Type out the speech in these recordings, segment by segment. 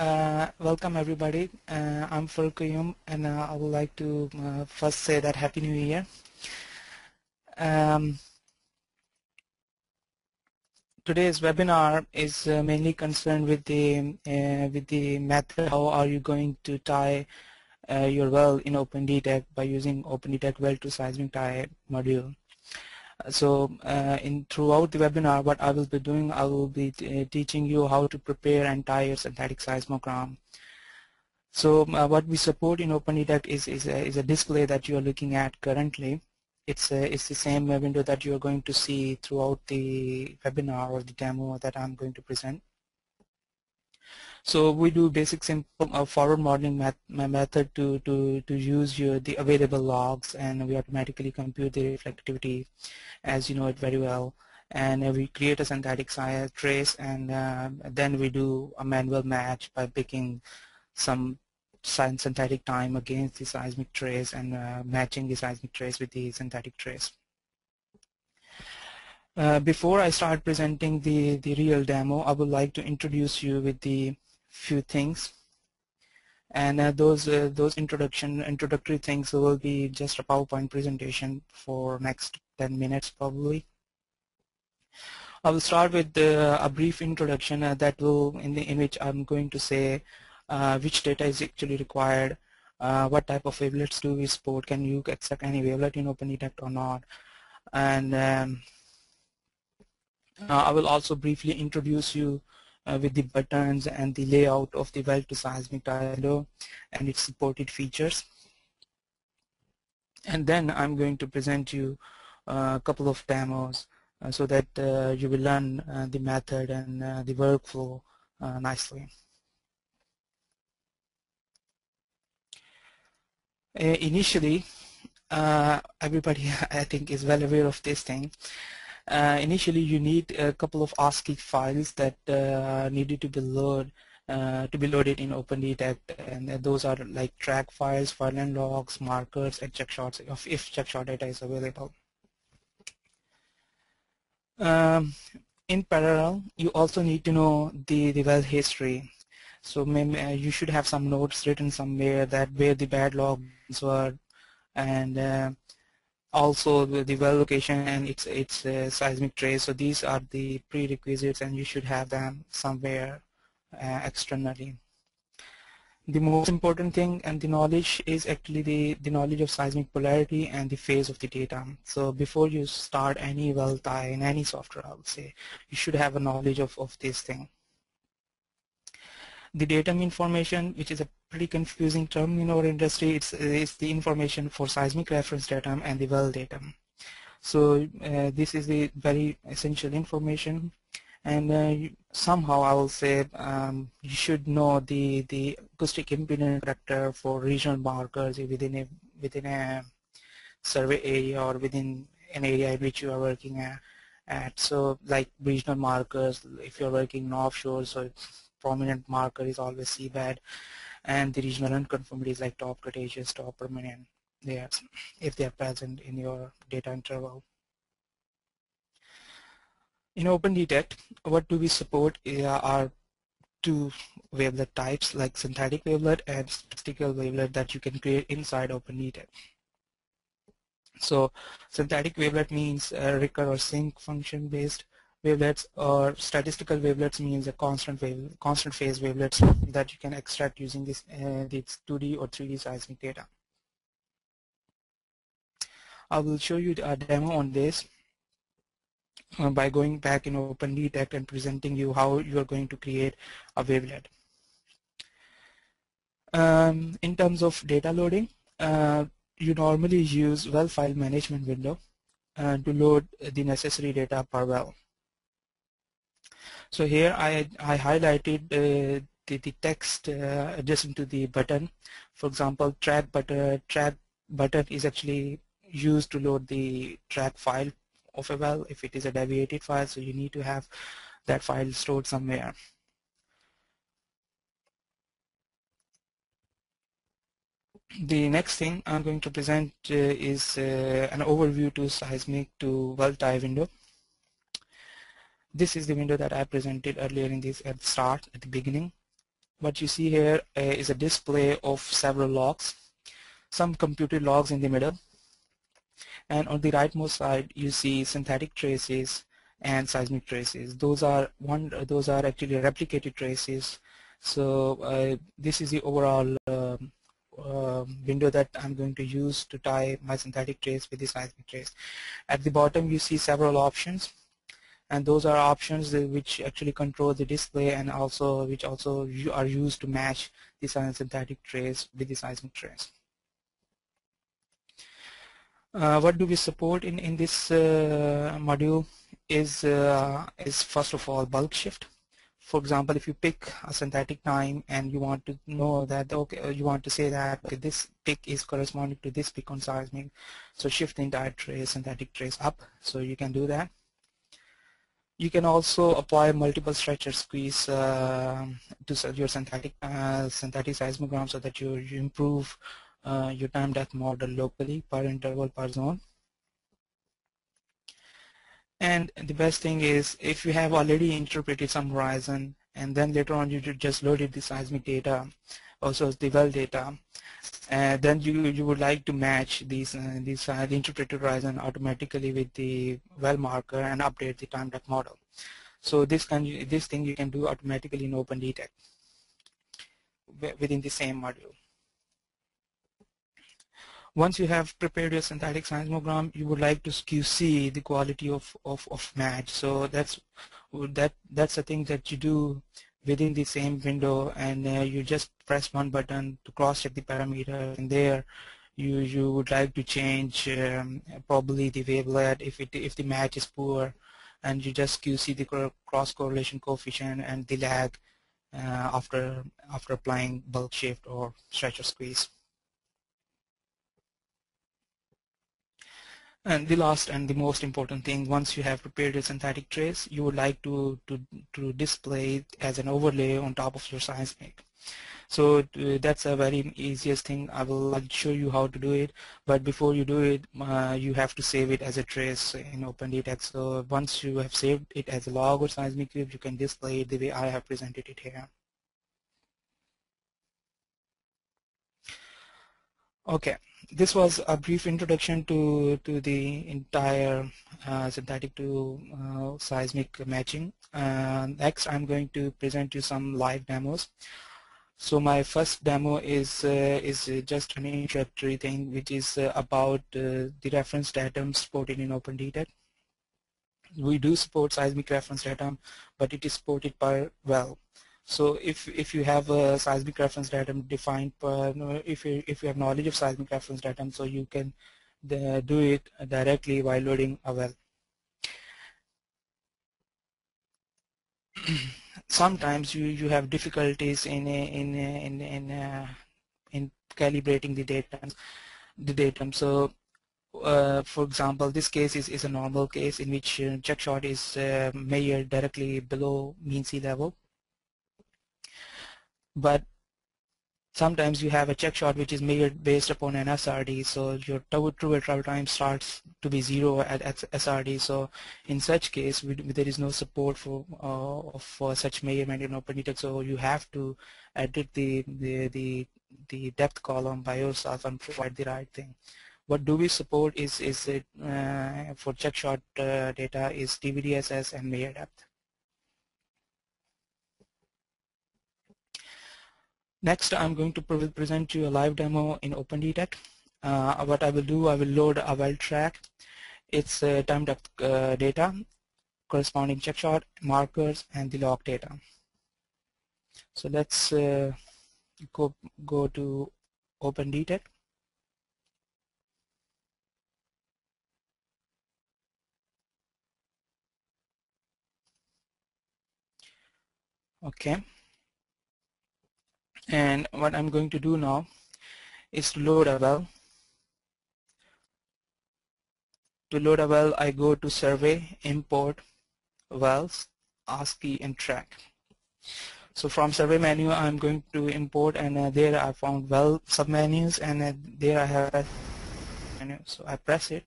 Uh, welcome everybody. Uh, I'm Farrukh Qayyum and uh, I would like to uh, first say that Happy New Year. Um, today's webinar is uh, mainly concerned with the uh, with the method how are you going to tie your well in OpendTect by using OpendTect well to seismic tie module. So uh, in throughout the webinar, what I will be doing, I will be uh, teaching you how to prepare your synthetic seismogram. So uh, what we support in OpendTect is, is, a, is a display that you are looking at currently. It's, a, it's the same window that you are going to see throughout the webinar or the demo that I'm going to present. So we do basic simple uh, forward modeling met method to, to, to use your, the available logs and we automatically compute the reflectivity as you know it very well and we create a synthetic trace and uh, then we do a manual match by picking some synthetic time against the seismic trace and uh, matching the seismic trace with the synthetic trace. Uh, before I start presenting the, the real demo, I would like to introduce you with the few things and uh, those uh, those introduction introductory things will be just a PowerPoint presentation for next 10 minutes probably. I will start with uh, a brief introduction uh, that will in, the, in which I'm going to say uh, which data is actually required, uh, what type of wavelets do we support, can you accept any wavelet in OpendTect or not, and um, I will also briefly introduce you uh, with the buttons and the layout of the well to seismic window and its supported features. And then I'm going to present you uh, a couple of demos uh, so that uh, you will learn uh, the method and uh, the workflow nicely. initially, everybody I think is well aware of this thing. Uh, initially you need a couple of ASCII files that uh, needed to be loaded uh, to be loaded in OpendTect and those are like track files, file and logs, markers and check shots of if check shot data is available. Um, in parallel, you also need to know the, the well history. So maybe, uh, you should have some notes written somewhere that where the bad logs were and uh, also the, well location and its its uh, seismic trace. So these are the prerequisites, and you should have them somewhere uh, externally. The most important thing and the knowledge is actually the, the knowledge of seismic polarity and the phase of the data. So before you start any well tie in any software, I would say, you should have a knowledge of, of this thing. The datum information, which is a pretty confusing term in our industry, it's, it's the information for seismic reference datum and the well datum. So uh, this is the very essential information and uh, somehow I will say um, you should know the the acoustic impedance factor for regional markers within a within a survey area or within an area in which you are working at. at. So like regional markers, if you're working offshore, so prominent marker is always seabed and the regional unconformities like top Cretaceous, top Permian, they are, if they are present in your data interval. In OpendTect, what do we support are two wavelet types like synthetic wavelet and statistical wavelet that you can create inside OpendTect. So synthetic wavelet means uh, Ricker or sinc function based wavelets or statistical wavelets means a constant wave, constant phase wavelets that you can extract using this, uh, this 2D or 3D seismic data. I will show you a demo on this uh, by going back in OpendTect and presenting you how you are going to create a wavelet. Um, in terms of data loading, uh, you normally use well file management window uh, to load the necessary data per well. So here I, I highlighted uh, the, the text uh, adjacent to the button. For example, track button, track button is actually used to load the track file of a well if it is a deviated file so you need to have that file stored somewhere. The next thing I'm going to present uh, is uh, an overview to seismic to well tie window. This is the window that I presented earlier in this at the start, at the beginning. what you see here uh, is a display of several logs, some computed logs in the middle, and on the rightmost side you see synthetic traces and seismic traces. Those are one. Those are actually replicated traces. So uh, this is the overall um, uh, window that I'm going to use to tie my synthetic trace with the seismic trace. At the bottom you see several options and those are options which actually control the display and also which also are used to match the synthetic trace with the seismic trace. Uh, what do we support in in this uh, module is uh, is first of all bulk shift for example, if you pick a synthetic time and you want to know that, okay, you want to say that okay, this pick is corresponding to this pick on seismic, so shift the entire trace, synthetic trace up, so you can do that. You can also apply multiple stretcher squeeze uh, to your synthetic uh, synthetic seismogram so that you, you improve uh, your time depth model locally per interval per zone. And the best thing is if you have already interpreted some horizon and then later on you just loaded the seismic data, also the well data, uh, then you you would like to match these uh, these uh, the interpreted horizon automatically with the well marker and update the time depth model. So this can this thing you can do automatically in OpendTect within the same module. Once you have prepared your synthetic seismogram, you would like to QC the quality of, of, of match. So that's that that's a thing that you do within the same window and uh, you just press one button to cross check the parameter and there you you would like to change um, probably the wavelet if it if the match is poor and you just QC the cross correlation coefficient and the lag uh, after after applying bulk shift or stretch or squeeze. And the last and the most important thing, once you have prepared a synthetic trace, you would like to, to, to display it as an overlay on top of your seismic. So uh, that's a very easiest thing. I will show you how to do it. But before you do it, uh, you have to save it as a trace in OpendTect. So once you have saved it as a log or seismic cube, you can display it the way I have presented it here. Okay, this was a brief introduction to, to the entire uh, synthetic to uh, seismic matching. Uh, next, I'm going to present you some live demos. So my first demo is uh, is just an introductory thing, which is uh, about uh, the reference datum supported in OpendTect. We do support seismic reference datum, but it is supported by well. So if if you have a seismic reference datum defined, per, if you if you have knowledge of seismic reference datum, so you can do it directly while loading a well. Sometimes you you have difficulties in in in in uh, in calibrating the data the datum. So uh, for example, this case is, is a normal case in which uh, check shot is uh, measured directly below mean sea level but sometimes you have a check shot which is made based upon an SRD so your true travel time starts to be zero at, at SRD so in such case we, there is no support for uh, for such measurement in OpendTect so you have to edit the, the the the depth column by yourself and provide the right thing. What do we support is is it uh, for check shot uh, data is TVDSS and measure depth Next, I'm going to pre present you a live demo in OpendTect. Uh, what I will do, I will load a well track. It's uh, time uh, data, corresponding check shot, markers, and the log data. So let's uh, go, go to OpendTect. Okay and what I'm going to do now is to load a well to load a well I go to survey import wells ASCII and track. So from survey menu I'm going to import and uh, there I found well submenus and uh, there I have menu. So I press it.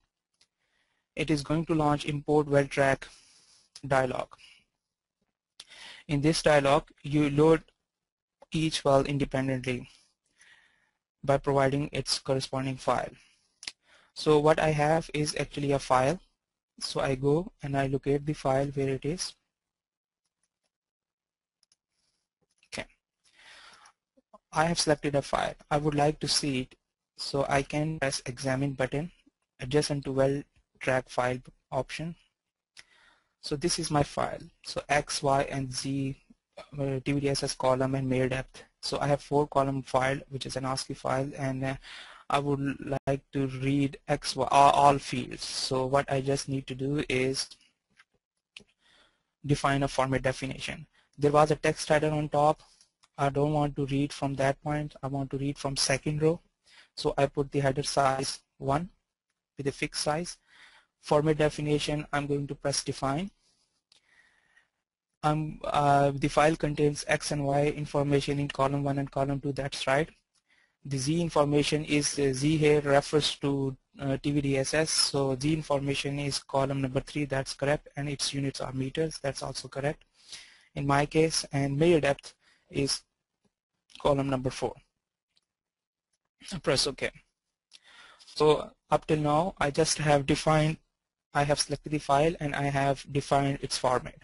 It is going to launch import well track dialog. In this dialog you load each well independently by providing its corresponding file. So what I have is actually a file. So I go and I locate the file where it is. Okay. I have selected a file. I would like to see it. So I can press examine button, adjacent to well track file option. So this is my file. So X, Y, and Z uh, TVDSS column and mail depth. So I have four column file which is an ASCII file and uh, I would like to read all fields. So what I just need to do is define a format definition. There was a text header on top. I don't want to read from that point. I want to read from second row. So I put the header size 1 with a fixed size. Format definition, I'm going to press define um, uh, the file contains X and Y information in column 1 and column 2, that's right. The Z information is, uh, Z here refers to uh, TVDSS, so Z information is column number 3, that's correct, and its units are meters, that's also correct in my case, and mail depth is column number 4. Press OK. So up till now, I just have defined, I have selected the file and I have defined its format.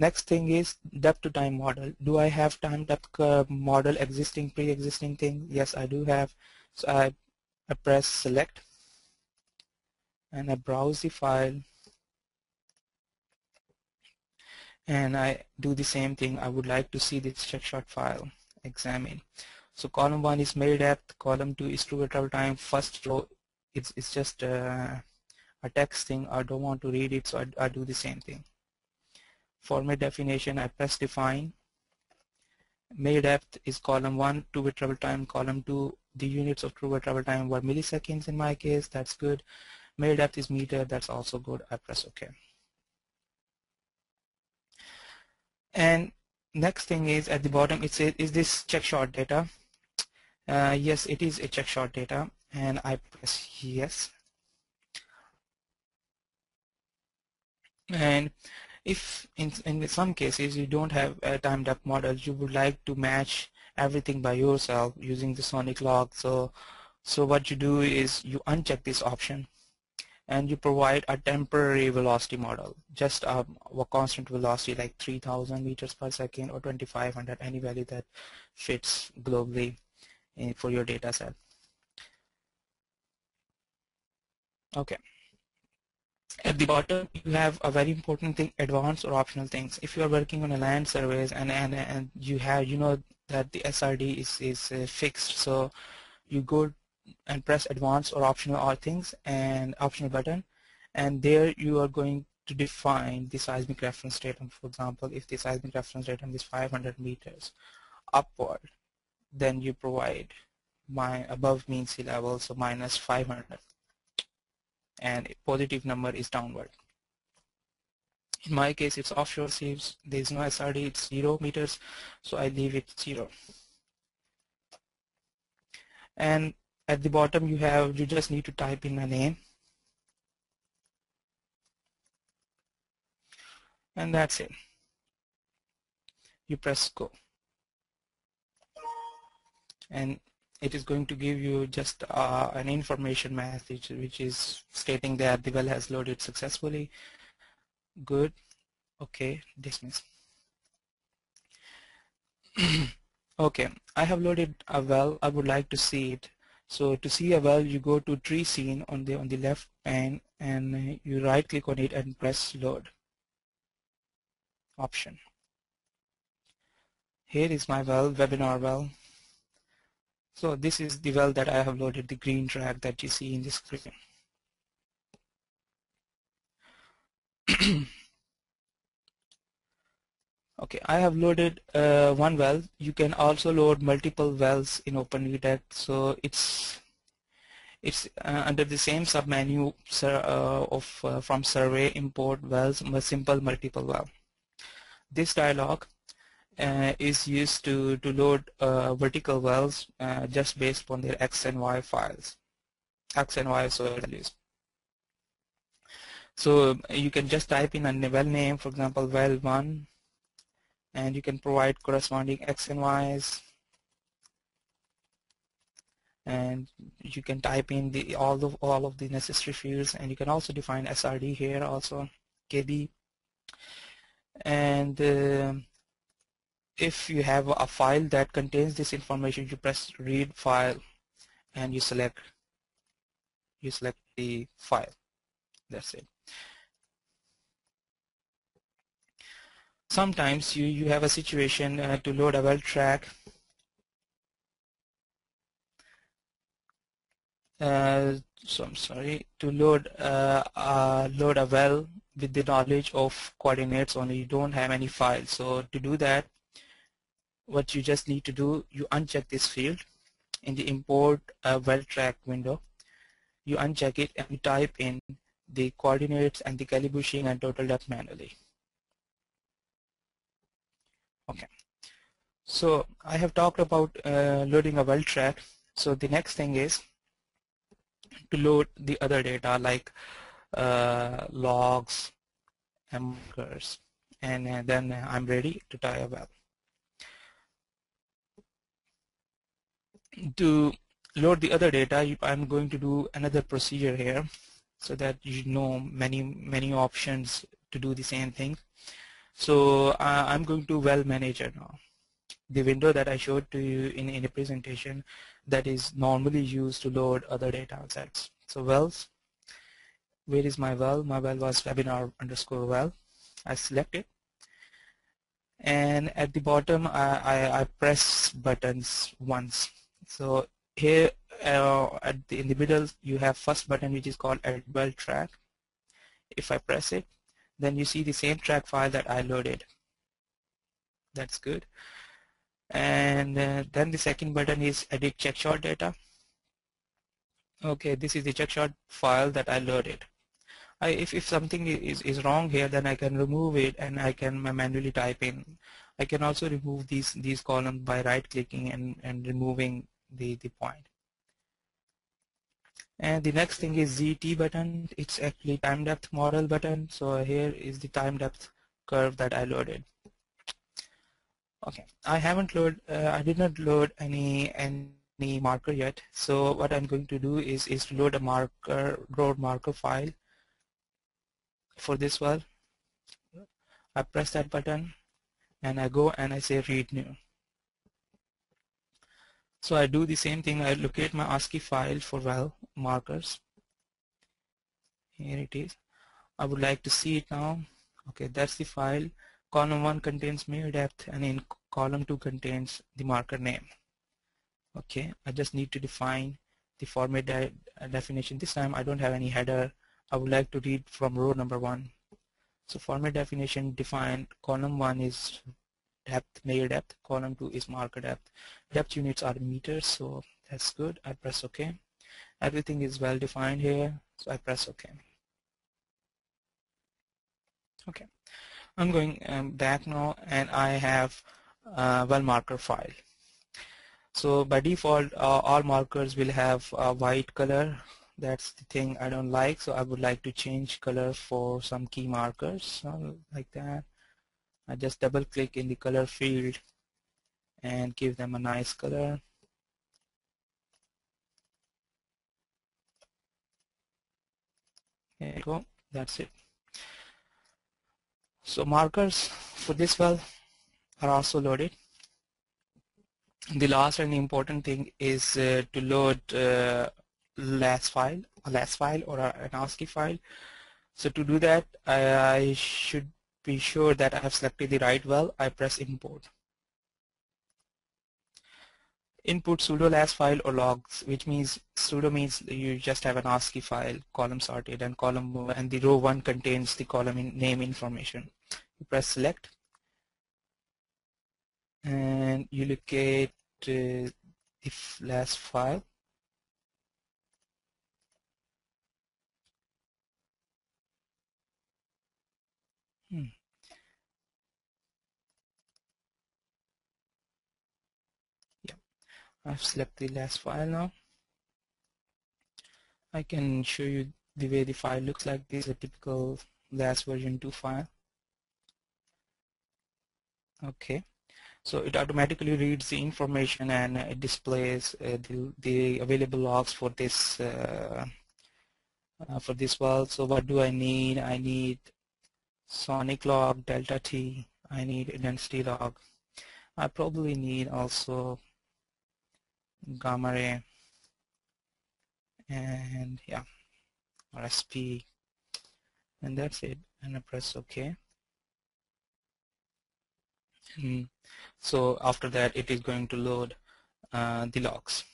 Next thing is depth to time model. Do I have time depth uh, model existing, pre-existing thing? Yes, I do have. So I, I press select and I browse the file and I do the same thing. I would like to see this checkshot file, examine. So column 1 is mail depth, column 2 is true travel time, first row it's, it's just uh, a text thing. I don't want to read it so I, I do the same thing format definition, I press define. Mail depth is column 1, two-bit travel time, column 2, the units of two-bit travel time were milliseconds in my case, that's good. Mail depth is meter, that's also good, I press OK. And next thing is at the bottom it says, is this check shot data? Uh, yes, it is a check shot data and I press yes. And if in, in some cases you don't have a time depth model, you would like to match everything by yourself using the sonic log. So, so what you do is you uncheck this option and you provide a temporary velocity model, just a, a constant velocity like 3000 meters per second or 2500, any value that fits globally in, for your data set. Okay. At the bottom, you have a very important thing, advanced or optional things. If you are working on a land surveys and, and, and you have, you know that the SRD is, is uh, fixed, so you go and press advanced or optional all things and optional button, and there you are going to define the seismic reference datum. For example, if the seismic reference datum is 500 meters upward, then you provide my above mean sea level, so minus 500 and positive number is downward. In my case, it's offshore seas. There is no SRD. It's zero meters, so I leave it zero. And at the bottom, you have you just need to type in a name, and that's it. You press go, and it is going to give you just uh, an information message which is stating that the well has loaded successfully. Good. Okay, dismiss. okay, I have loaded a well. I would like to see it. So to see a well, you go to tree scene on the on the left pane and you right click on it and press load option. Here is my well, webinar well. So this is the well that I have loaded, the green track that you see in the screen. okay, I have loaded uh, one well. You can also load multiple wells in OpendTect. So it's it's uh, under the same submenu uh, of uh, from survey import wells, simple multiple well. This dialog uh, is used to, to load uh, vertical wells uh, just based on their X and Y files, X and Y soil values. So you can just type in a well name, for example, well 1, and you can provide corresponding x and y's. And you can type in the all of all of the necessary fields and you can also define SRD here also KB and uh, if you have a file that contains this information you press read file and you select you select the file. That's it. Sometimes you you have a situation uh, to load a well track uh, so I'm sorry to load uh, load a well with the knowledge of coordinates only. You don't have any file. So to do that what you just need to do you uncheck this field in the import uh, well track window. You uncheck it and you type in the coordinates and the bushing and total depth manually. Okay. So I have talked about uh, loading a well track. So the next thing is to load the other data like uh, logs and markers and then I'm ready to tie a well. To load the other data I'm going to do another procedure here so that you know many many options to do the same thing. So uh, I'm going to well manager now. The window that I showed to you in, in a presentation that is normally used to load other data sets. So wells, where is my well? My well was webinar underscore well. I select it. And at the bottom, I, I, I press buttons once. So here uh, at the, in the middle, you have first button which is called well track. If I press it, then you see the same track file that I loaded. That's good. And uh, then the second button is edit check checkshot data. Okay, this is the check checkshot file that I loaded. I, if, if something is, is wrong here, then I can remove it and I can manually type in. I can also remove these, these columns by right clicking and, and removing the, the point. And the next thing is ZT button. It's actually time depth model button. So here is the time depth curve that I loaded. Okay, I haven't load. Uh, I did not load any any marker yet. So what I'm going to do is, is load a marker, road marker file for this one. I press that button and I go and I say read new. So I do the same thing. I locate my ASCII file for well markers. Here it is. I would like to see it now. Okay, that's the file. Column 1 contains mere depth and in column 2 contains the marker name okay I just need to define the format de uh, definition this time I don't have any header I would like to read from row number one so format definition define column one is depth measure depth column two is marker depth depth units are meters so that's good I press OK everything is well defined here so I press OK okay I'm going um, back now and I have a well marker file so by default, uh, all markers will have a white color. That's the thing I don't like. So I would like to change color for some key markers uh, like that. I just double click in the color field and give them a nice color. There you go. That's it. So markers for this well are also loaded the last and important thing is uh, to load uh, LAS file, a LAS file or an ASCII file. So to do that, I, I should be sure that I have selected the right well. I press import. Input pseudo LAS file or logs, which means pseudo means you just have an ASCII file, column sorted, and column and the row one contains the column in name information. You press select, and you locate uh, if LAS file hmm. yeah I've selected the last file now I can show you the way the file looks like this is a typical LAS version 2 file Okay. So it automatically reads the information and it displays uh, the, the available logs for this uh, uh, for this well. So what do I need? I need sonic log, delta T. I need density log. I probably need also gamma ray and yeah. RSP and that's it. And I press OK. And so after that it is going to load uh, the logs.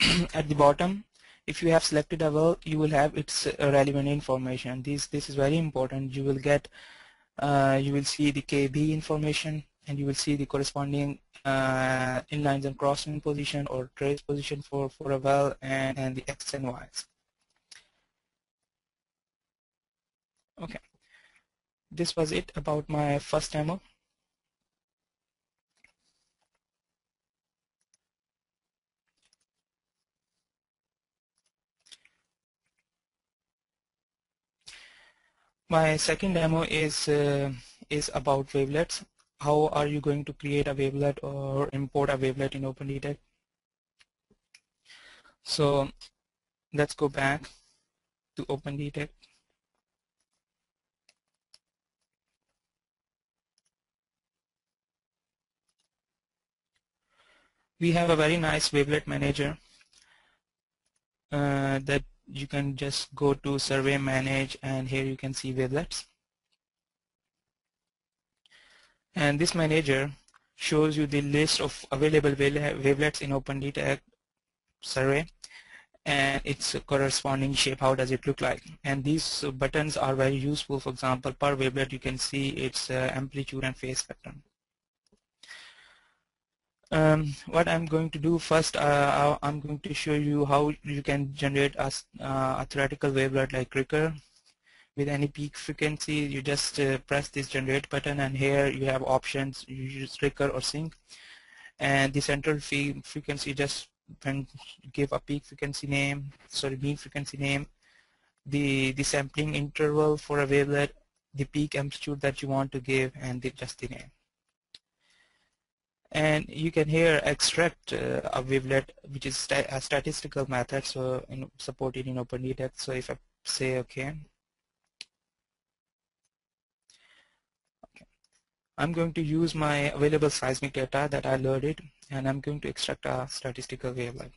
At the bottom if you have selected a well you will have its uh, relevant information. This this is very important. You will get uh, you will see the KB information and you will see the corresponding uh, inlines and crossing position or trace position for, for a well and, and the X and Y's. Okay, this was it about my first demo. My second demo is uh, is about wavelets how are you going to create a wavelet or import a wavelet in OpendTect? So let's go back to OpendTect. We have a very nice wavelet manager uh, that you can just go to survey manage and here you can see wavelets and this manager shows you the list of available wavelets in OpendTect survey and its corresponding shape. How does it look like? And these buttons are very useful. For example per wavelet you can see its uh, amplitude and phase spectrum um, what I'm going to do first uh, I'm going to show you how you can generate a, uh, a theoretical wavelet like Ricker with any peak frequency you just uh, press this generate button and here you have options. You use Ricker or sinc. And the central frequency just give a peak frequency name sorry mean frequency name the the sampling interval for a wavelet the peak amplitude that you want to give and the, just the name. And you can here extract uh, a wavelet which is a statistical method so in, supported in OpendTect so if I say okay I'm going to use my available seismic data that I loaded and I'm going to extract a statistical wavelet.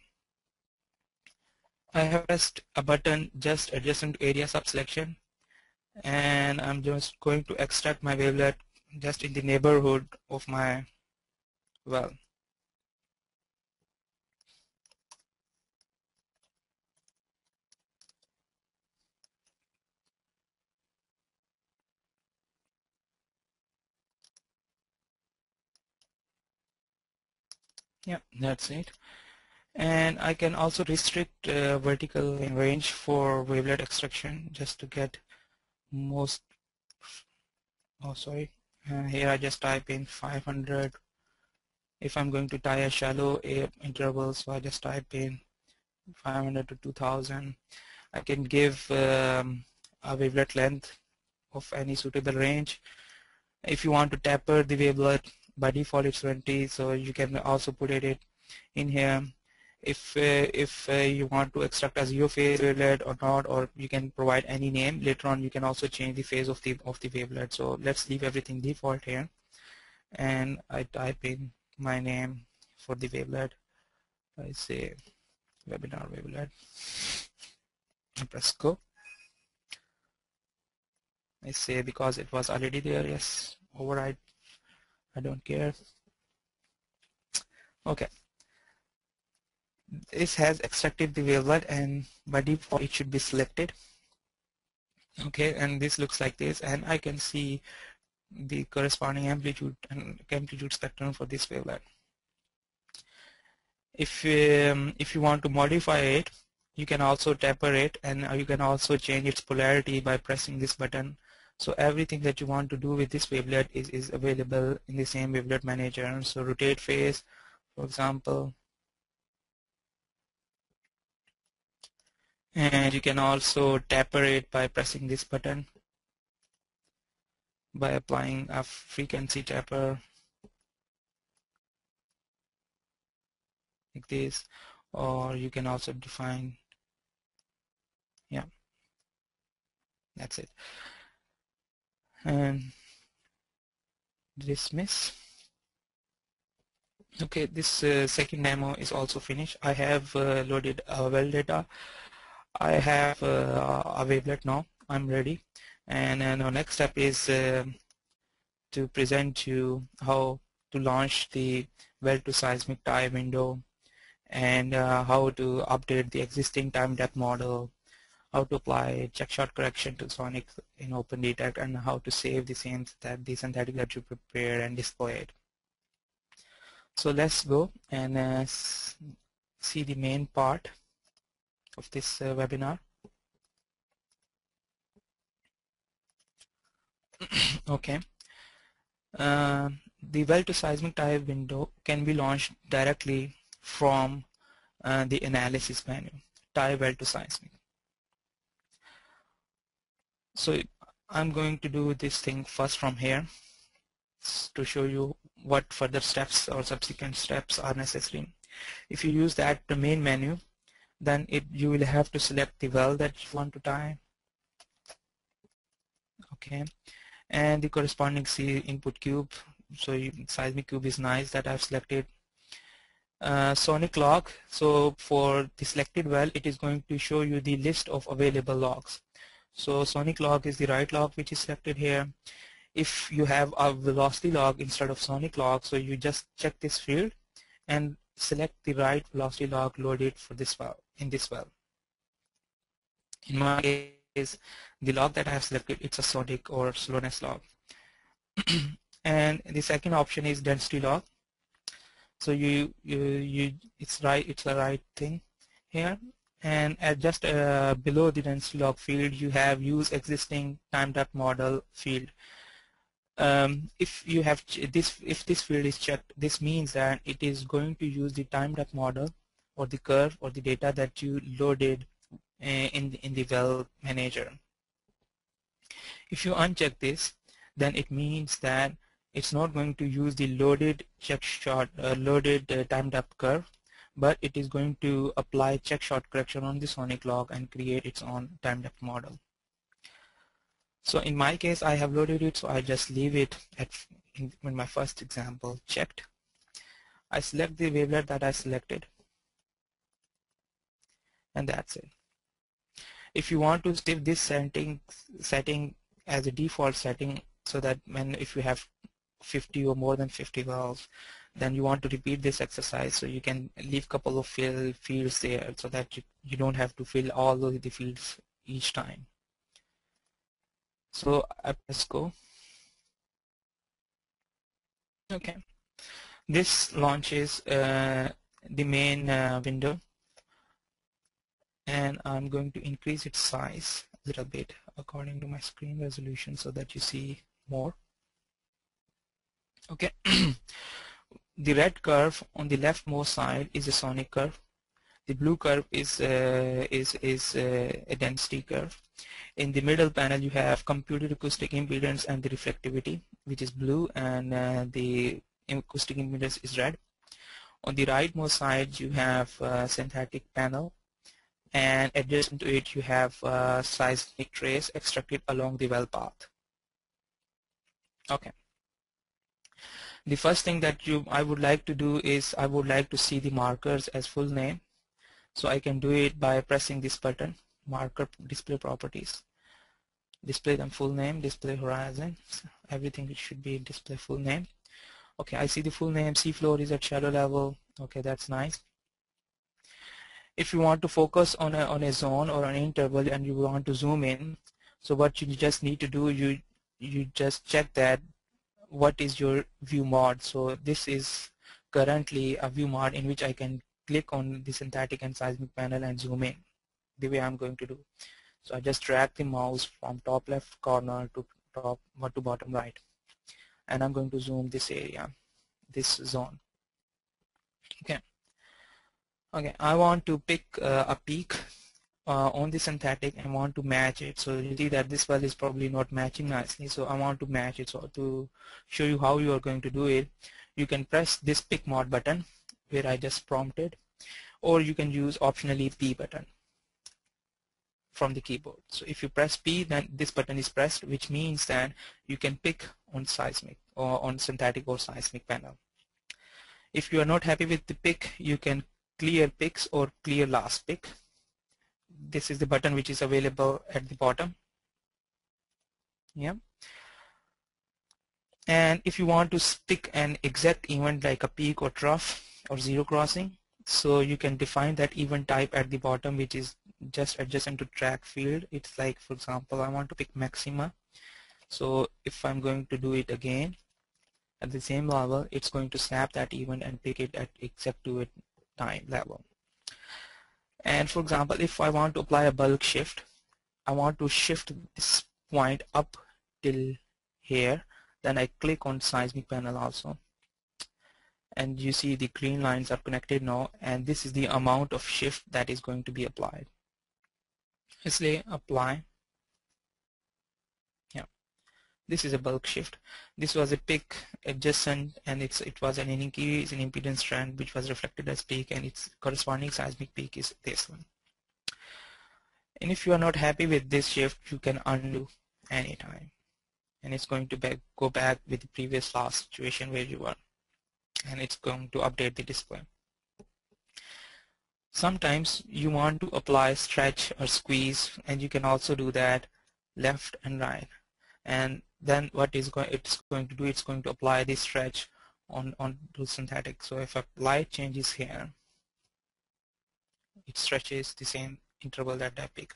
I have pressed a button just adjacent to area subselection and I'm just going to extract my wavelet just in the neighborhood of my well. Yeah. That's it. And I can also restrict uh, vertical range for wavelet extraction just to get most oh sorry. Uh, here I just type in 500 if I'm going to tie a shallow interval so I just type in 500 to 2000 I can give um, a wavelet length of any suitable range. If you want to taper the wavelet by default it's 20 so you can also put it in here. If uh, if uh, you want to extract as zero phase wavelet or not or you can provide any name later on you can also change the phase of the of the wavelet. So let's leave everything default here. And I type in my name for the wavelet. I say webinar wavelet. I press go. I say because it was already there yes. Override I don't care. Okay. This has extracted the wavelet and by default it should be selected. Okay, and this looks like this and I can see the corresponding amplitude and amplitude spectrum for this wavelet. If um, if you want to modify it, you can also taper it and you can also change its polarity by pressing this button so everything that you want to do with this wavelet is, is available in the same wavelet manager. So rotate phase, for example. And you can also taper it by pressing this button. by applying a frequency taper like this or you can also define yeah that's it and dismiss. Okay this uh, second demo is also finished. I have uh, loaded a well data. I have uh, a wavelet now. I'm ready. And our next step is uh, to present you how to launch the well to seismic tie window and uh, how to update the existing time depth model, how to apply check shot correction to Sonic in OpendTect, and how to save the same that the synthetic that you prepared and display it. So let's go and uh, see the main part of this uh, webinar. okay. Uh, the well to seismic type window can be launched directly from uh, the analysis menu, tie well to seismic. So I'm going to do this thing first from here to show you what further steps or subsequent steps are necessary. If you use that the main menu, then it you will have to select the well that you want to tie. Okay, and the corresponding C input cube. So you, seismic cube is nice that I've selected uh, sonic log so for the selected well it is going to show you the list of available logs so sonic log is the right log which is selected here. If you have a velocity log instead of sonic log so you just check this field and select the right velocity log loaded for this well in this well in my case the log that I have selected it's a sonic or slowness log. And the second option is density log. So you you you it's right it's the right thing here and at just uh, below the density log field you have use existing time depth model field. Um, if you have this if this field is checked this means that it is going to use the time depth model or the curve or the data that you loaded uh, in in the well manager. If you uncheck this then it means that it's not going to use the loaded check shot uh, loaded uh, time depth curve but it is going to apply check shot correction on the sonic log and create its own time depth model. So in my case I have loaded it so I just leave it at in, in my first example checked. I select the wavelet that I selected. And that's it. If you want to save this setting setting as a default setting so that when if you have 50 or more than 50 wells then you want to repeat this exercise so you can leave couple of fill, fields there so that you, you don't have to fill all of the fields each time. So I press go. Okay. This launches uh, the main uh, window. And I'm going to increase its size a little bit according to my screen resolution so that you see more. Okay the red curve on the leftmost side is a sonic curve. The blue curve is uh, is is uh, a density curve. In the middle panel you have computed acoustic impedance and the reflectivity which is blue and uh, the acoustic impedance is red. On the rightmost side you have a synthetic panel and adjacent to it you have a seismic trace extracted along the well path. Okay the first thing that you I would like to do is I would like to see the markers as full name. So I can do it by pressing this button, marker display properties. Display them full name, display horizon, everything should be display full name. Okay, I see the full name, seafloor is at shallow level. Okay, that's nice. If you want to focus on a, on a zone or an interval and you want to zoom in, so what you just need to do, you you just check that what is your view mode. So this is currently a view mode in which I can click on the synthetic and seismic panel and zoom in the way I'm going to do. So I just drag the mouse from top left corner to top to bottom right and I'm going to zoom this area, this zone. Okay. Okay, I want to pick uh, a peak uh, on the synthetic I want to match it. So you see that this well is probably not matching nicely so I want to match it. So to show you how you are going to do it you can press this pick mod button where I just prompted or you can use optionally P button from the keyboard. So if you press P then this button is pressed which means that you can pick on seismic or on synthetic or seismic panel. If you are not happy with the pick you can clear picks or clear last pick this is the button which is available at the bottom. Yeah. And if you want to pick an exact event like a peak or trough or zero crossing so you can define that event type at the bottom which is just adjacent to track field. It's like for example I want to pick maxima. So if I'm going to do it again at the same level it's going to snap that event and pick it at exact to it time level and for example, if I want to apply a bulk shift, I want to shift this point up till here. Then I click on seismic panel also. And you see the green lines are connected now and this is the amount of shift that is going to be applied. Let's say apply this is a bulk shift. This was a peak adjacent and it's it was an increase in impedance trend which was reflected as peak and its corresponding seismic peak is this one. And if you are not happy with this shift, you can undo anytime. And it's going to back, go back with the previous last situation where you were. And it's going to update the display. Sometimes you want to apply stretch or squeeze and you can also do that left and right. And then what is going it's going to do it's going to apply this stretch on on to synthetic. So if a light changes here it stretches the same interval that I pick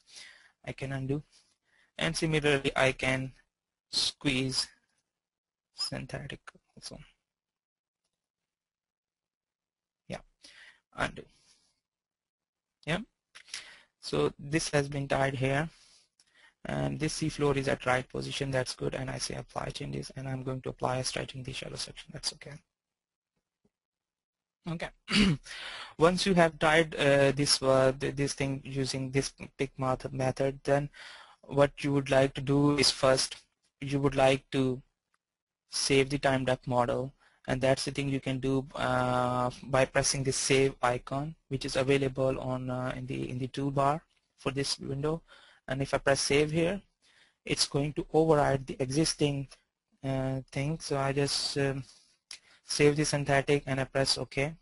I can undo. And similarly I can squeeze synthetic also. Yeah undo. Yeah. So this has been tied here and this seafloor is at right position that's good. And I say apply changes and I'm going to apply a stretching the shallow section. That's okay. Okay. Once you have tied uh, this uh, this thing using this pick method method then what you would like to do is first you would like to save the time depth model and that's the thing you can do uh, by pressing the save icon which is available on uh, in the in the toolbar for this window and if I press save here it's going to override the existing uh, thing. So I just um, save the synthetic and I press OK.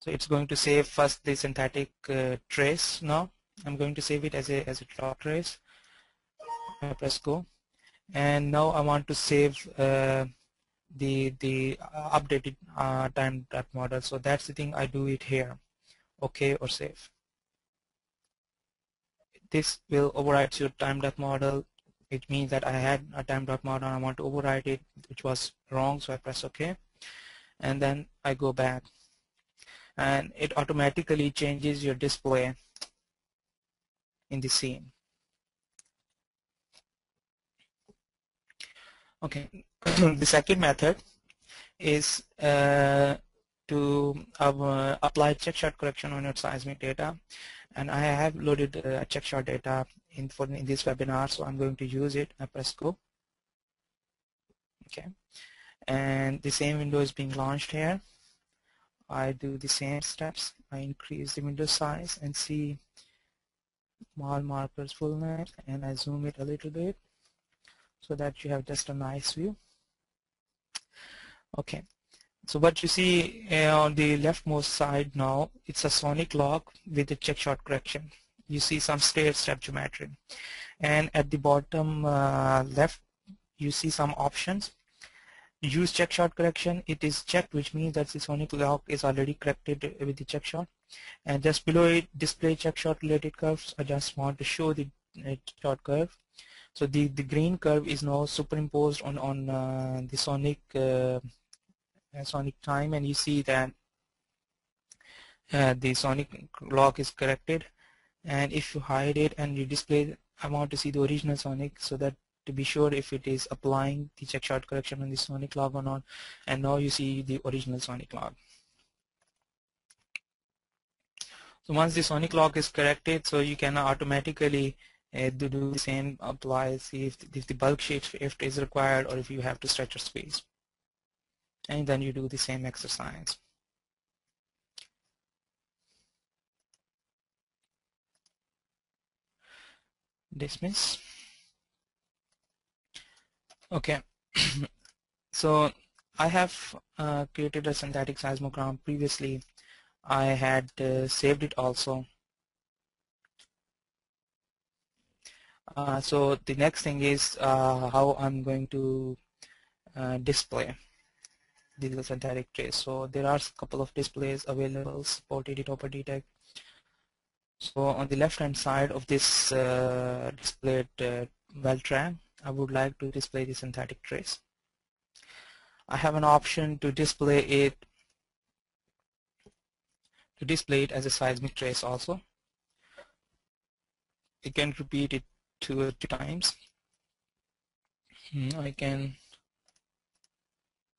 So it's going to save first the synthetic uh, trace now. I'm going to save it as a as a drop trace. I press go. And now I want to save uh, the the uh, updated uh, time depth model. So that's the thing I do it here. Okay or save this will override your time depth model. It means that I had a time depth model and I want to override it, which was wrong, so I press OK. And then I go back. And it automatically changes your display in the scene. Okay, the second method is uh, to uh, apply check shot correction on your seismic data and I have loaded uh, check shot data in for in this webinar so I'm going to use it I press go okay. And the same window is being launched here. I do the same steps. I increase the window size and see small markers fullness and I zoom it a little bit so that you have just a nice view. Okay so what you see uh, on the leftmost side now, it's a sonic log with a check shot correction. You see some stair-step geometry. And at the bottom uh, left, you see some options. Use check shot correction. It is checked, which means that the sonic log is already corrected with the check shot. And just below it, display check shot related curves. I just want to show the uh, shot curve. So the, the green curve is now superimposed on, on uh, the sonic uh, sonic time and you see that uh, the sonic log is corrected. And if you hide it and you display I want to see the original sonic so that to be sure if it is applying the check shot correction on the sonic log or not. And now you see the original sonic log So once the sonic log is corrected, so you can automatically uh, do the same apply, if, if the bulk shift if is required or if you have to stretch your squeeze. And then you do the same exercise. Dismiss. Okay. so I have uh, created a synthetic seismogram previously I had uh, saved it also. Uh, so the next thing is uh, how I'm going to uh, is a synthetic trace. So there are a couple of displays available supported it OpendTect. So on the left hand side of this uh, displayed uh, well track, I would like to display the synthetic trace. I have an option to display it to display it as a seismic trace also. I can repeat it two, or two times. Hmm, I can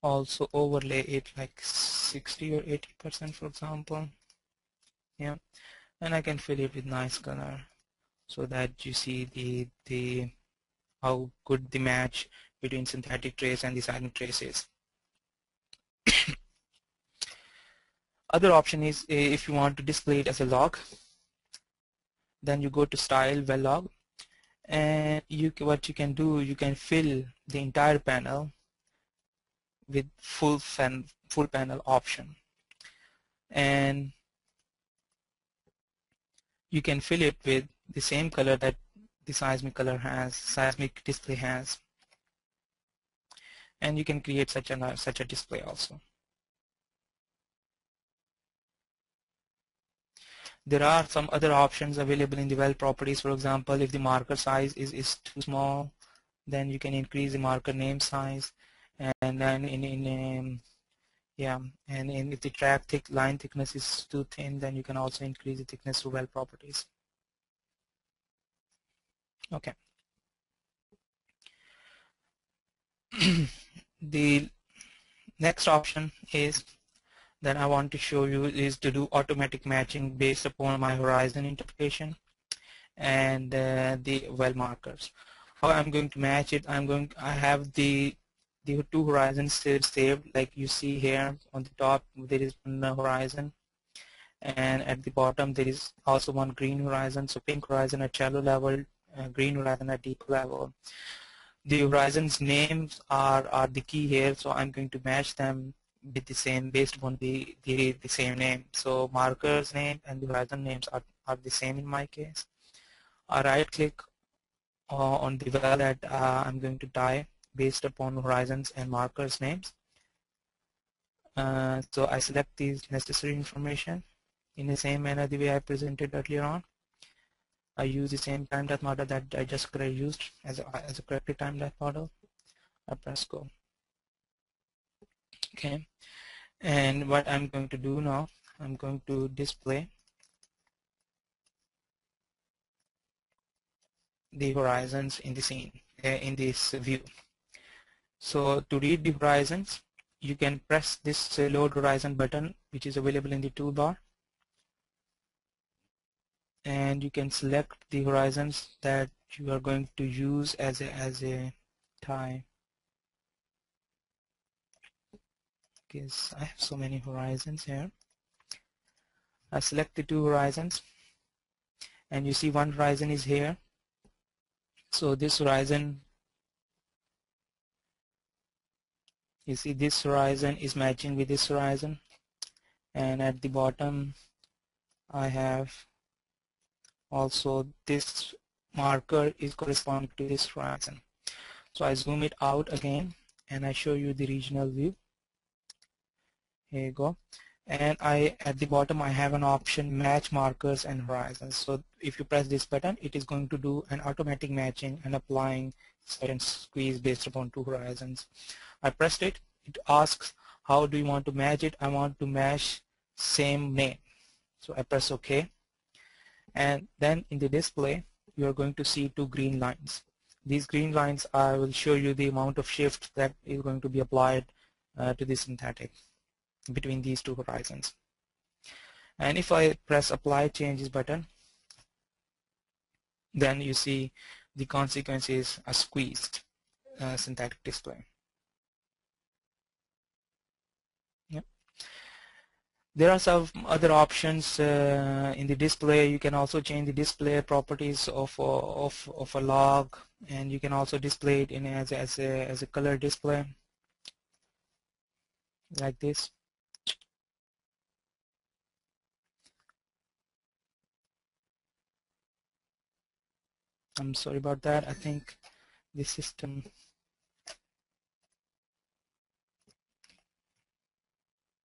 also overlay it like 60 or 80 percent for example. Yeah. And I can fill it with nice color so that you see the the how good the match between synthetic trace and the seismic trace is. Other option is eh, if you want to display it as a log, then you go to style well log and you what you can do you can fill the entire panel with full fan, full panel option and you can fill it with the same color that the seismic color has seismic display has and you can create such a such a display also There are some other options available in the well properties. For example, if the marker size is, is too small, then you can increase the marker name size. And then in, in um, yeah, and in, if the track thick line thickness is too thin, then you can also increase the thickness through well properties. Okay. the next option is that I want to show you is to do automatic matching based upon my horizon interpretation and uh, the well markers. How I'm going to match it, I'm going, I have the the two horizons saved like you see here on the top there is one horizon and at the bottom there is also one green horizon so pink horizon at shallow level uh, green horizon at deep level the horizons names are are the key here so I'm going to match them with the same based on the, the, the same name. So markers name and the horizon names are, are the same in my case. I right click uh, on the well that uh, I'm going to tie based upon horizons and markers names. Uh, so I select these necessary information in the same manner the way I presented earlier on. I use the same time depth model that I just used as a, as a corrected time depth model. I press go okay and what I'm going to do now I'm going to display the horizons in the scene uh, in this view so to read the horizons you can press this load horizon button which is available in the toolbar and you can select the horizons that you are going to use as a as a tie is I have so many horizons here. I select the two horizons and you see one horizon is here. So this horizon, you see this horizon is matching with this horizon. And at the bottom I have also this marker is corresponding to this horizon. So I zoom it out again and I show you the regional view. Here you go. And I at the bottom I have an option match markers and horizons. So if you press this button it is going to do an automatic matching and applying certain squeeze based upon two horizons I pressed it. It asks how do you want to match it? I want to match same name. So I press OK. And then in the display you are going to see two green lines. These green lines I will show you the amount of shift that is going to be applied uh, to the synthetic between these two horizons. And if I press apply changes button, then you see the consequences are squeezed uh, synthetic display. There are some other options uh, in the display. You can also change the display properties of of of a log, and you can also display it in as as a as a color display, like this. I'm sorry about that. I think the system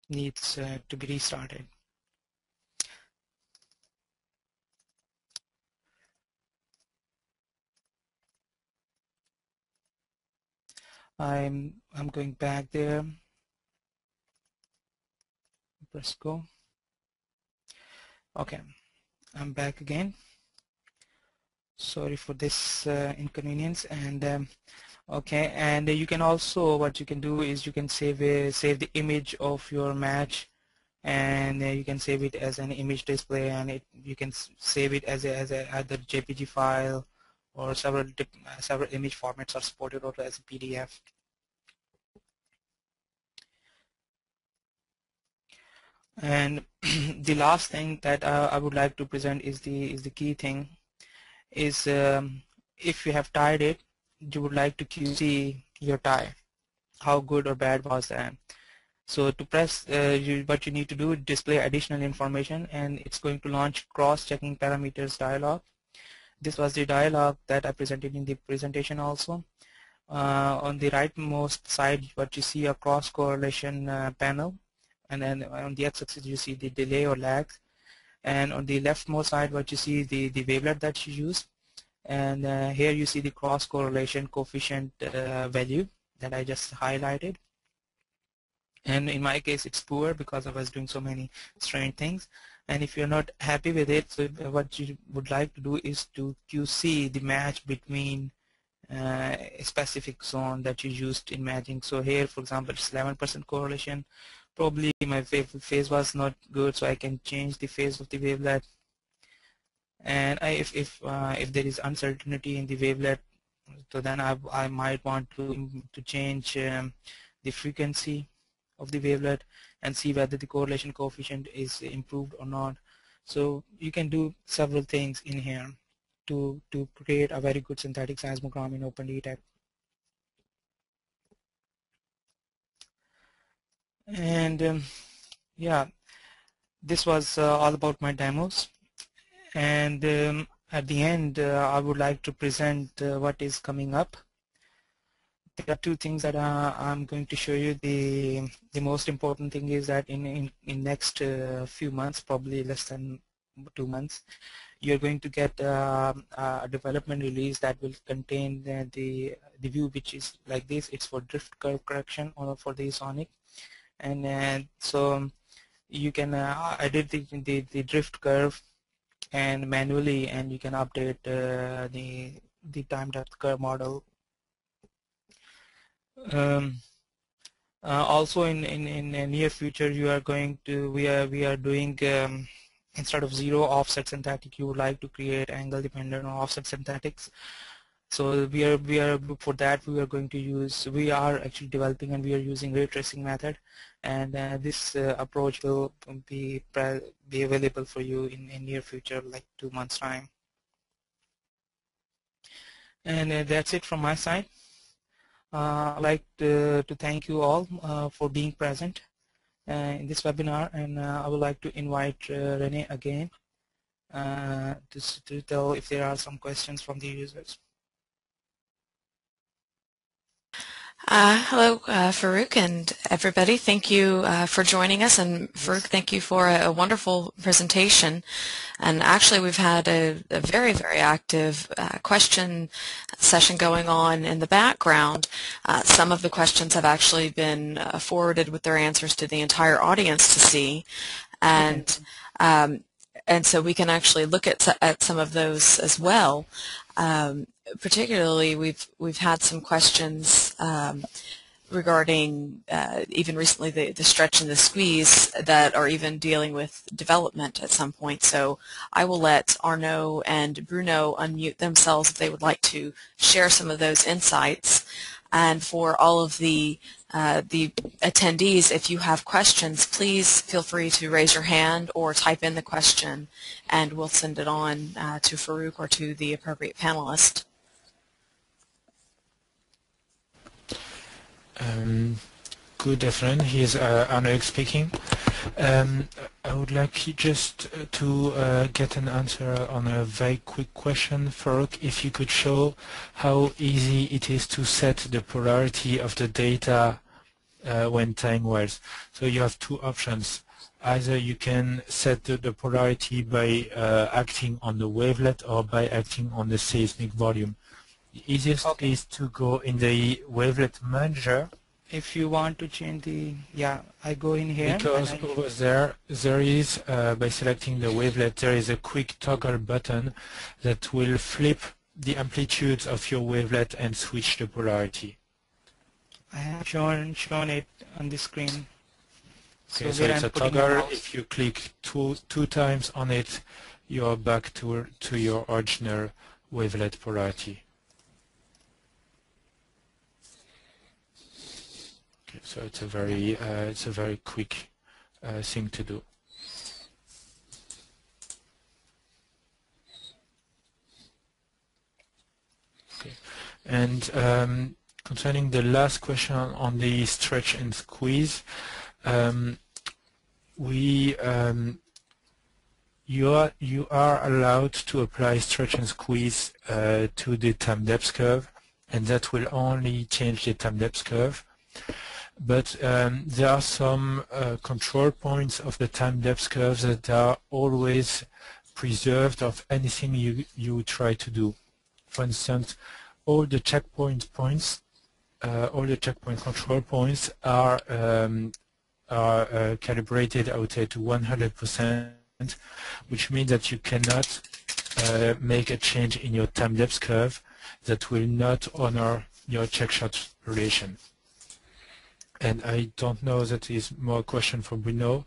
needs uh, to be restarted. I'm I'm going back there. Press go. Okay, I'm back again. Sorry for this uh, inconvenience and um, okay and you can also what you can do is you can save a, save the image of your match and uh, you can save it as an image display and it you can save it as a as a either JPG file or several several image formats are supported or as a PDF. And the last thing that uh, I would like to present is the is the key thing is um, if you have tied it you would like to QC your tie. How good or bad was that? So to press, uh, you, what you need to do is display additional information and it's going to launch cross-checking parameters dialog. This was the dialog that I presented in the presentation also. Uh, on the rightmost side, what you see a cross-correlation uh, panel and then on the x-axis you see the delay or lag and on the leftmost side what you see the, the wavelet that you use and uh, here you see the cross correlation coefficient uh, value that I just highlighted. And in my case it's poor because I was doing so many strange things. And if you're not happy with it so what you would like to do is to QC the match between uh, a specific zone that you used in matching. So here for example it's 11% correlation. Probably my phase was not good so I can change the phase of the wavelet and if if uh, if there is uncertainty in the wavelet so then I, I might want to to change um, the frequency of the wavelet and see whether the correlation coefficient is improved or not. So you can do several things in here to to create a very good synthetic seismogram in OpendTect and um, yeah this was uh, all about my demos and um, at the end uh, I would like to present uh, what is coming up. There are two things that uh, I'm going to show you. The the most important thing is that in in, in next uh, few months probably less than two months you're going to get uh, a development release that will contain the, the, the view which is like this. It's for drift curve correction or for the sonic. And uh, so you can edit the, the, the drift curve and manually and you can update uh, the the time depth curve model. Um, uh, also in, in in the near future you are going to we are we are doing um, instead of zero offset synthetic you would like to create angle dependent offset synthetics so we are we are for that we are going to use we are actually developing and we are using ray tracing method. And uh, this uh, approach will be be available for you in, in near future like two months time. And uh, that's it from my side. Uh, I'd like to, to, thank you all uh, for being present uh, in this webinar. And I would like to invite Renee again to, to tell if there are some questions from the users. Uh, hello, uh, Farrukh and everybody. Thank you uh, for joining us. And Farrukh, thank you for a, a wonderful presentation. And actually, we've had a, a very, very active uh, question session going on in the background. Uh, some of the questions have actually been uh, forwarded with their answers to the entire audience to see. And um, and so we can actually look at, at some of those as well. Um, particularly we've we've had some questions um, regarding uh, even recently the, the stretch and the squeeze that are even dealing with development at some point. So I will let Arnaud and Bruno unmute themselves if they would like to share some of those insights. And for all of the uh, the attendees, if you have questions, please feel free to raise your hand or type in the question, and we'll send it on uh, to Farrukh or to the appropriate panelist. Um, good afternoon. Here's uh, Arnaud speaking. Um, I would like just to uh, get an answer on a very quick question. Farrukh, if you could show how easy it is to set the polarity of the data uh, when time wells. So you have two options. Either you can set the, the polarity by uh, acting on the wavelet or by acting on the seismic volume. The easiest okay. is to go in the wavelet manager. If you want to change the yeah I go in here because over there there is uh, by selecting the wavelet there is a quick toggle button that will flip the amplitudes of your wavelet and switch the polarity. I have shown shown it on the screen. Okay so, so it's I'm a toggle. if you click two two times on it you're back to to your original wavelet polarity So it's a very uh, it's a very quick uh, thing to do. Okay. And um, concerning the last question on the stretch and squeeze, um, we um, you are you are allowed to apply stretch and squeeze uh, to the time depth curve, and that will only change the time depth curve but um, there are some uh, control points of the time depth curves that are always preserved of anything you, you try to do. For instance, all the checkpoint points, uh, all the checkpoint control points are, um, are uh, calibrated, I would say, to 100%, which means that you cannot uh, make a change in your time depth curve that will not honor your check shot relation and I don't know that is more a question for Bruno,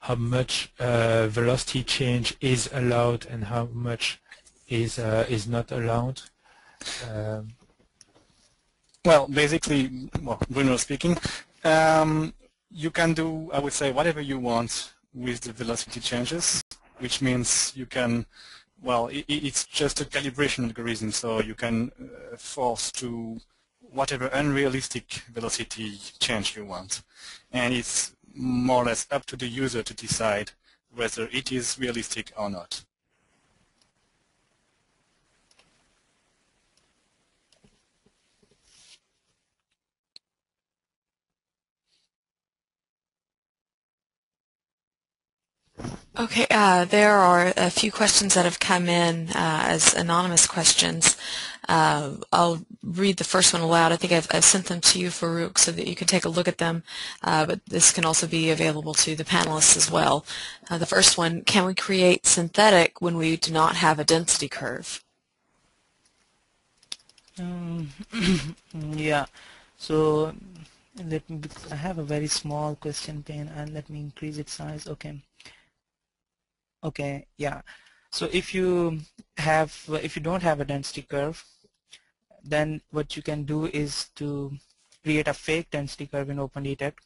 how much uh, velocity change is allowed and how much is uh, is not allowed. Um, well, basically, well, Bruno speaking, um, you can do, I would say, whatever you want with the velocity changes, which means you can, well, it, it's just a calibration algorithm, so you can uh, force to whatever unrealistic velocity change you want. And it's more or less up to the user to decide whether it is realistic or not. Okay, uh, there are a few questions that have come in uh, as anonymous questions. Uh, I'll read the first one aloud. I think I've, I've, sent them to you, Farrukh, so that you can take a look at them, uh, but this can also be available to the panelists as well. Uh, the first one, can we create synthetic when we do not have a density curve? Um, yeah, so let me, I have a very small question pane and let me increase its size. Okay. Okay, yeah. So if you have, if you don't have a density curve, then what you can do is to create a fake density curve in OpendTect.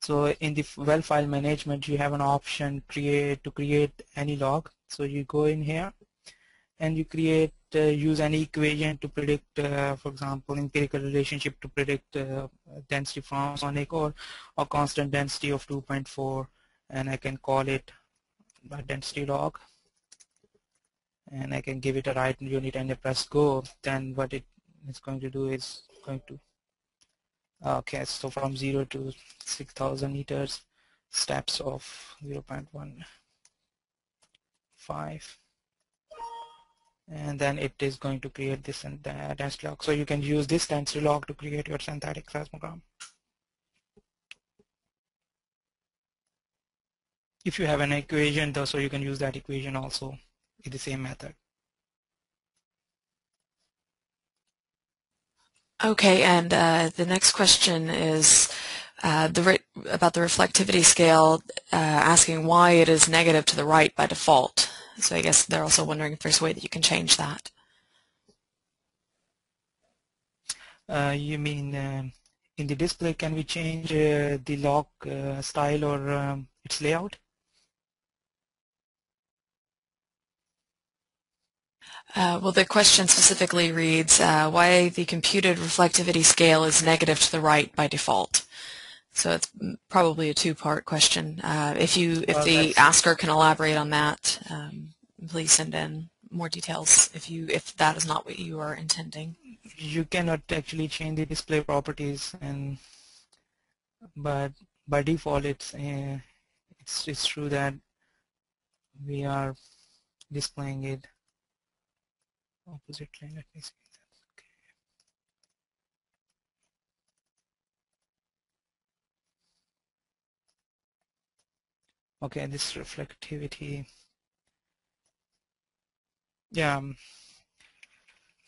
So in the well file management, you have an option create to create any log. So you go in here and you create uh, use any equation to predict, uh, for example, empirical relationship to predict uh, density from sonic or a constant density of 2.4, and I can call it a density log and I can give it a right unit and I press go then what it is going to do is going to okay so from 0 to 6000 meters steps of 0 0.15 and then it is going to create this density log so you can use this density log to create your synthetic seismogram if you have an equation though so you can use that equation also the same method. Okay, and uh, the next question is uh, the about the reflectivity scale, uh, asking why it is negative to the right by default. So I guess they're also wondering if there's a way that you can change that. Uh, you mean um, in the display, can we change uh, the log uh, style or um, its layout? Uh, well, the question specifically reads uh, why the computed reflectivity scale is negative to the right by default. So it's probably a two-part question. Uh, if you, if well, the asker can elaborate on that, um, please send in more details if you, if that is not what you are intending. You cannot actually change the display properties, and but by default, it's uh, it's it's true that we are displaying it opposite line. Let me see. okay this reflectivity yeah um,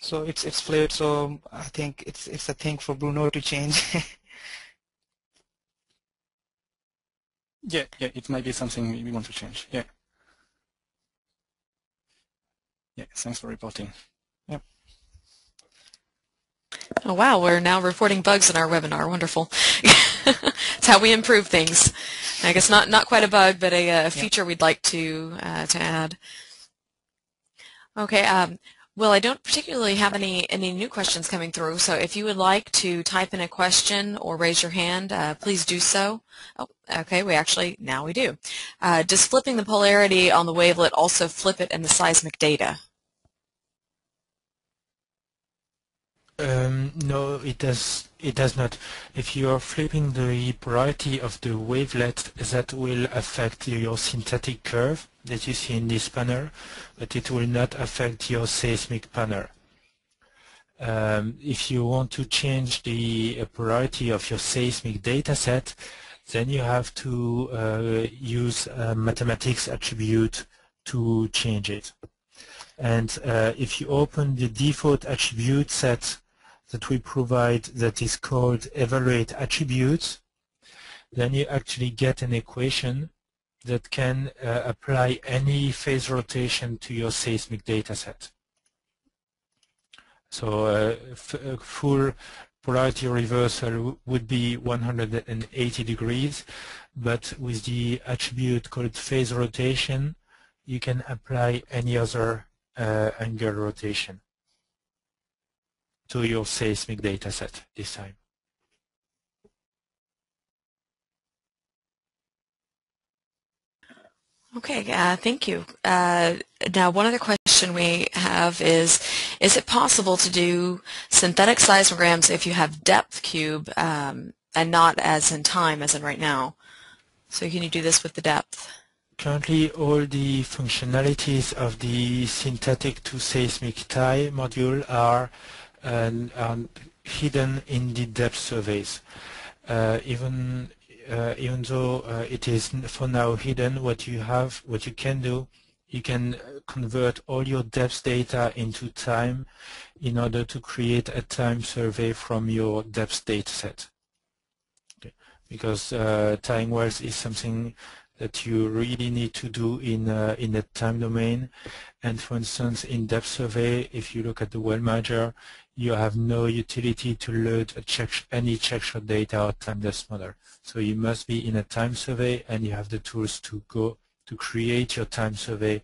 so it's it's fluid so I think it's it's a thing for Bruno to change yeah yeah it might be something we want to change yeah yeah thanks for reporting yep Oh wow, we're now reporting bugs in our webinar. Wonderful. It's how we improve things. I guess not not quite a bug, but a, a feature we'd like to uh, to add. Okay. Um, well, I don't particularly have any any new questions coming through. So if you would like to type in a question or raise your hand, uh, please do so. Oh, okay. We actually now we do. Uh, does flipping the polarity on the wavelet also flip it in the seismic data? Um, no, it does. It does not. If you are flipping the polarity of the wavelet, that will affect your synthetic curve that you see in this panel, but it will not affect your seismic panel. Um, if you want to change the polarity of your seismic dataset, then you have to uh, use a mathematics attribute to change it. And uh, if you open the default attribute set that we provide that is called evaluate attributes, then you actually get an equation that can uh, apply any phase rotation to your seismic dataset. So uh, uh, full polarity reversal would be 180 degrees, but with the attribute called phase rotation, you can apply any other uh, angle rotation to your seismic data set this time. Okay, uh, thank you. Uh, now, one other question we have is, is it possible to do synthetic seismograms if you have depth cube um, and not as in time as in right now? So can you do this with the depth? Currently, all the functionalities of the synthetic to seismic tie module are and, and hidden in the depth surveys. Uh, even uh, even though uh, it is for now hidden, what you have, what you can do, you can convert all your depth data into time in order to create a time survey from your depth dataset. Okay. Because uh, tying wells is something that you really need to do in uh, in a time domain. And for instance, in depth survey, if you look at the well manager, you have no utility to load check, any data or time depth model. So you must be in a time survey and you have the tools to go to create your time survey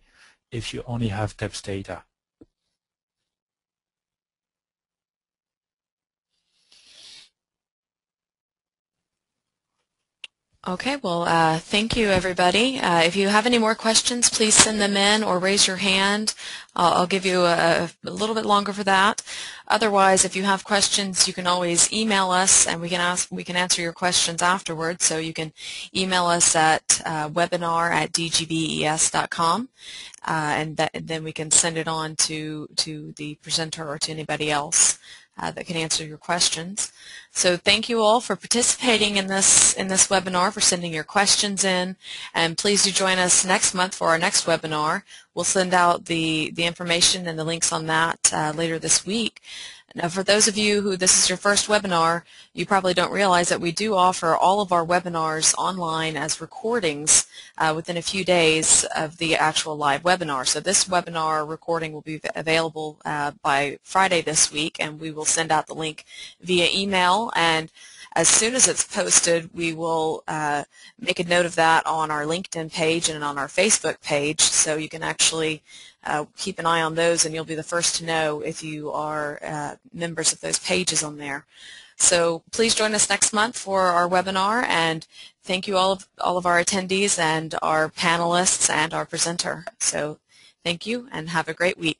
if you only have depth data. Okay, well, uh, thank you, everybody. Uh, if you have any more questions, please send them in or raise your hand. I'll, I'll give you a, a, little bit longer for that. Otherwise, if you have questions, you can always email us, and we can ask, we can answer your questions afterwards. So you can email us at uh, webinar at dgbes.com, uh, and, that, and then we can send it on to to the presenter or to anybody else uh, that can answer your questions. So thank you all for participating in this in this webinar, for sending your questions in, and please do join us next month for our next webinar. We'll send out the, the information and the links on that uh, later this week. Now for those of you who this is your first webinar, you probably don't realize that we do offer all of our webinars online as recordings uh, within a few days of the actual live webinar. So this webinar recording will be available uh, by Friday this week and we will send out the link via email and as soon as it's posted, we will uh, make a note of that on our LinkedIn page and on our Facebook page so you can actually uh, keep an eye on those and you'll be the first to know if you are uh, members of those pages on there. So please join us next month for our webinar and thank you all of, all of our attendees and our panelists and our presenter. So thank you and have a great week.